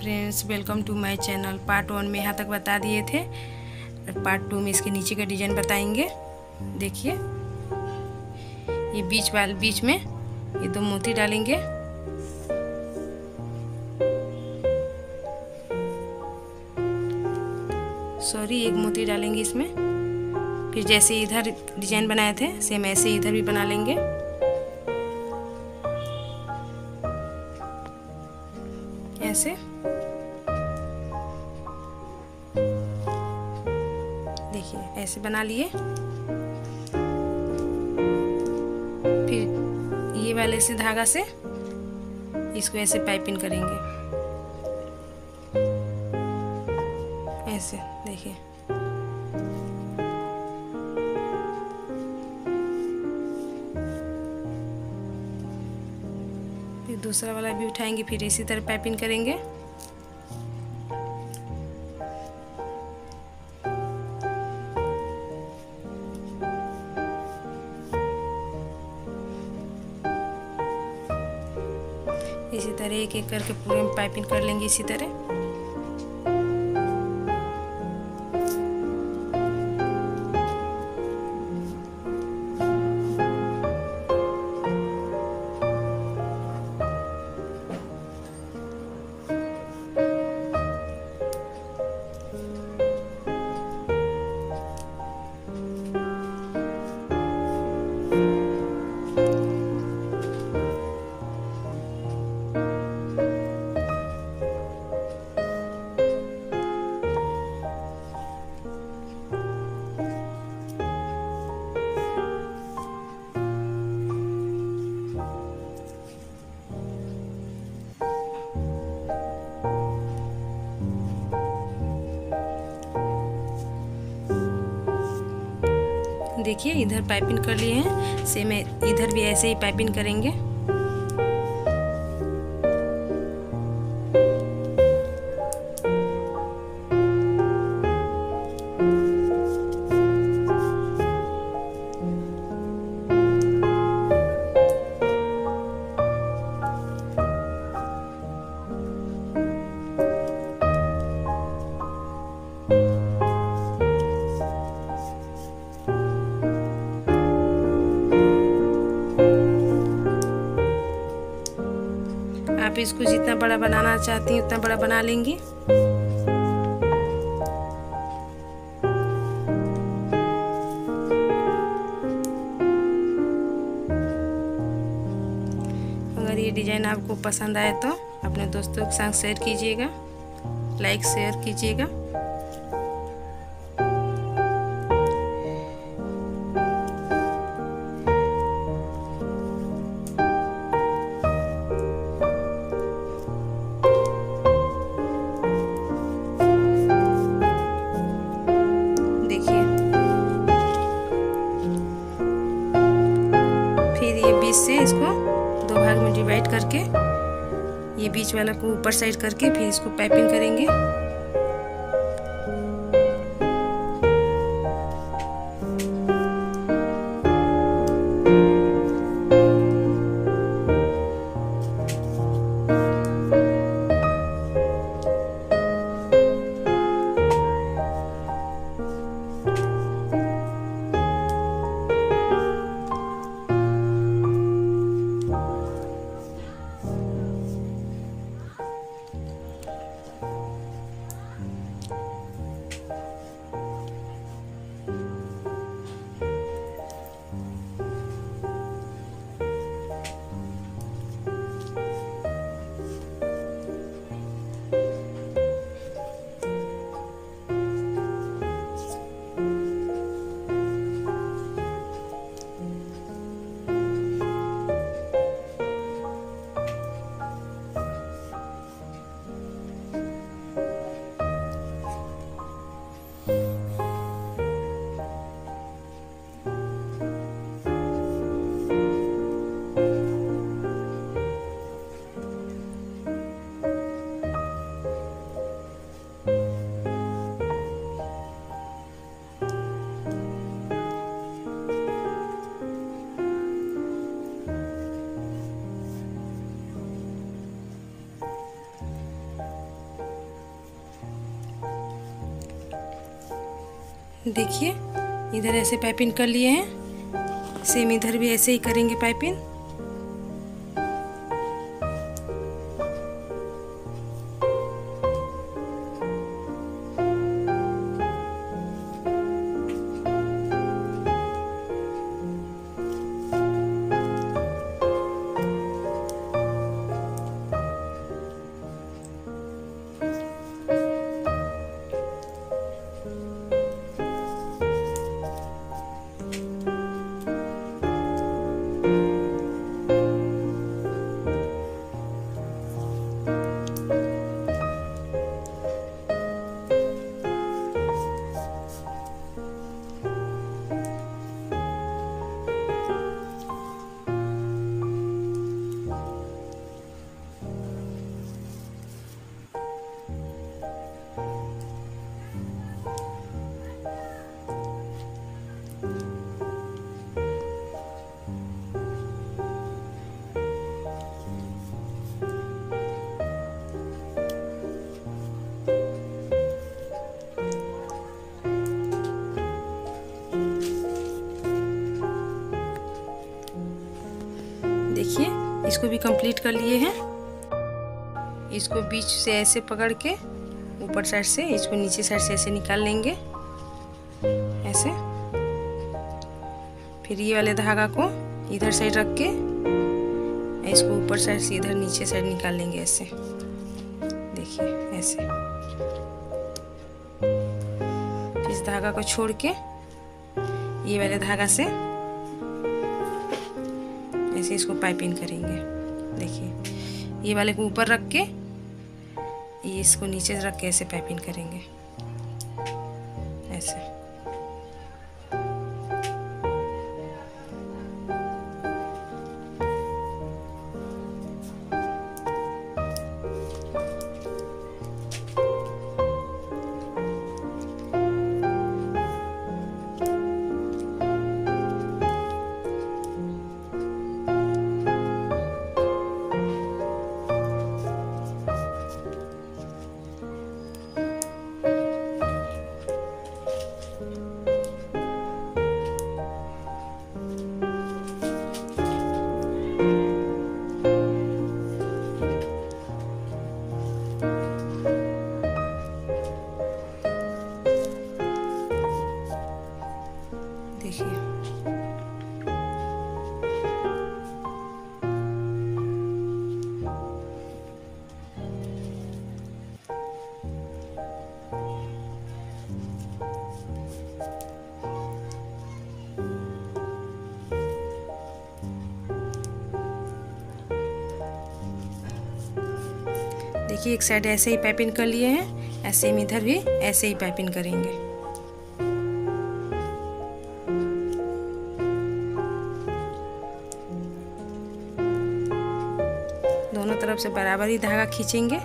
Friends welcome to my channel part one में यहाँ तक बता दिए थे। पार्ट टू में इसके नीचे का डिज़ाइन बताएँगे। देखिए। ये बीच वाले, बीच में ये दो मोती डालेंगे। सॉरी एक मोती डालेंगे इसमें। फिर जैसे इधर डिज़ाइन बनाए थे सेम ऐसे इधर भी बना लेंगे। ऐसे। ऐसे बना लिए। फिर ये वाले से धागा से इसको ऐसे पाइपिंग करेंगे। ऐसे, देखिए। फिर दूसरा वाला भी उठाएँगे, फिर इसी तरह पाइपिंग करेंगे। इसी तरह एक एक करके पूरे में पाइपिंग कर लेंगे इसी तरह। देखिए इधर पाइपिंग कर लिए हैं। सेम इधर भी ऐसे ही पाइपिंग करेंगे। इसको जितना बड़ा बनाना चाहती हैं, उतना बड़ा बना लेंगी। अगर ये डिज़ाइन आपको पसंद आए तो अपने दोस्तों के साथ शेयर कीजिएगा, लाइक, शेयर कीजिएगा। बीच वाला को ऊपर साइड करके फिर इसको पाइपिंग करेंगे। देखिए। इधर ऐसे पाइपिंग कर लिए हैं। सेम इधर भी ऐसे ही करेंगे पाइपिंग। इसको भी कंप्लीट कर लिए हैं। इसको बीच से ऐसे पकड़ के ऊपर साइड से, इसको नीचे साइड से ऐसे निकाल लेंगे। ऐसे। फिर ये वाले धागा को इधर साइड रख के इसको ऊपर साइड से इधर नीचे साइड निकाल लेंगे ऐसे। देखिए, ऐसे। इस धागा को छोड़ के ये वाले धागा से ऐसे इसको पाइपिंग करेंगे। देखिए, ये वाले को ऊपर रख के, ये इसको नीचे रख के ऐसे पाइपिंग करेंगे। ऐसे। देखिए, एक साइड ऐसे ही पाइपिंग कर लिए हैं, ऐसे ही इधर भी, ऐसे ही पाइपिंग करेंगे। दोनों तरफ़ से बराबर ही धागा खींचेंगे।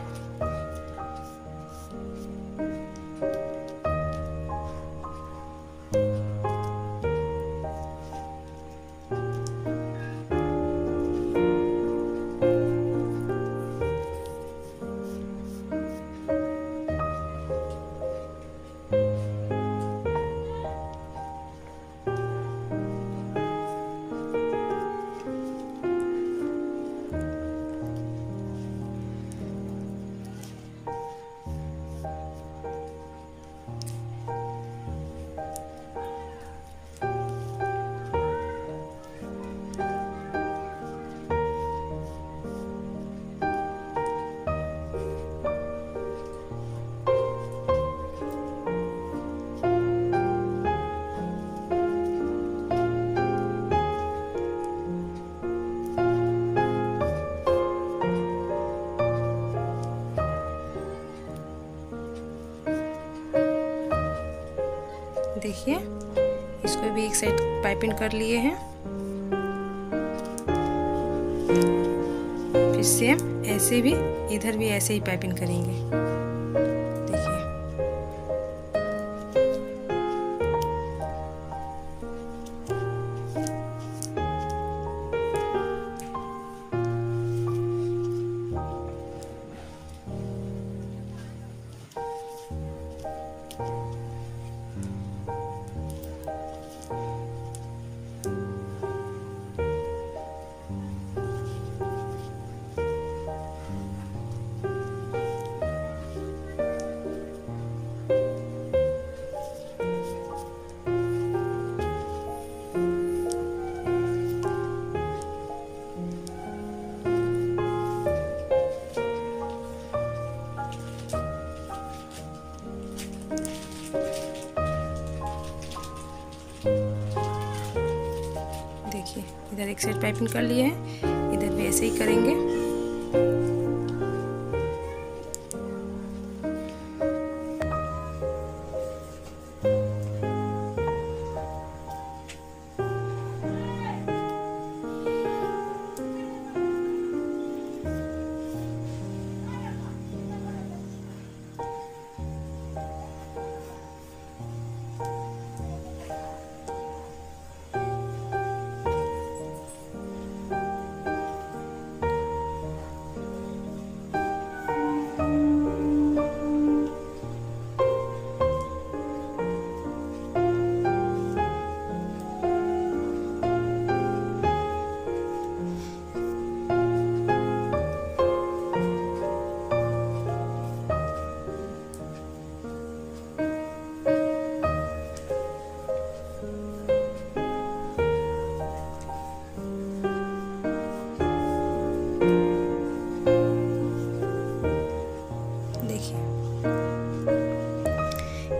एक साइड पाइपिंग कर लिए हैं। फिर सेम ऐसे भी, इधर भी ऐसे ही पाइपिंग करेंगे। एक साइड पाइपिंग कर लिए हैं। इधर भी ऐसे ही करेंगे।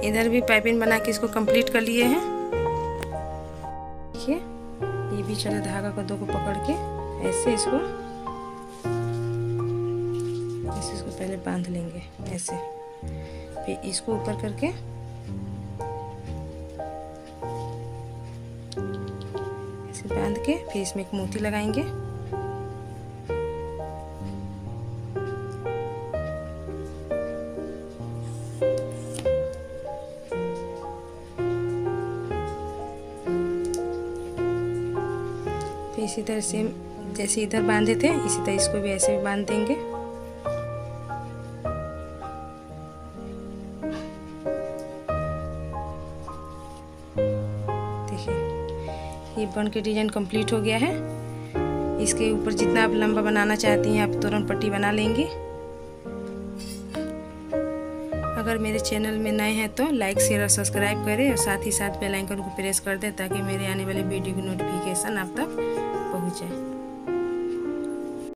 इधर भी पाइपिंग बना के इसको कंप्लीट कर लिए हैं। देखिए, ये बीच वाले धागा को दो को पकड़ के ऐसे इसको ऐसे इसको पहले बाँध लेंगे, ऐसे। फिर इसको ऊपर करके ऐसे बाँध के फिर इसमें एक मोती लगाएँगे। इसी तरह से, जैसे इधर बांधे थे, इसी तरह इसको भी ऐसे भी बाँध देंगे। देखिए, ये बन के डिज़ाइन कंप्लीट हो गया है। इसके ऊपर जितना आप लंबा बनाना चाहती हैं, आप तुरंत पट्टी बना लेंगे। अगर मेरे चैनल में नए हैं तो लाइक, शेयर और सब्सक्राइब करें और साथ ही साथ बेल आइकन को प्रेस कर दें ताकि मेरे आने वाले वीडियो की नोटिफिकेशन आप तक Project.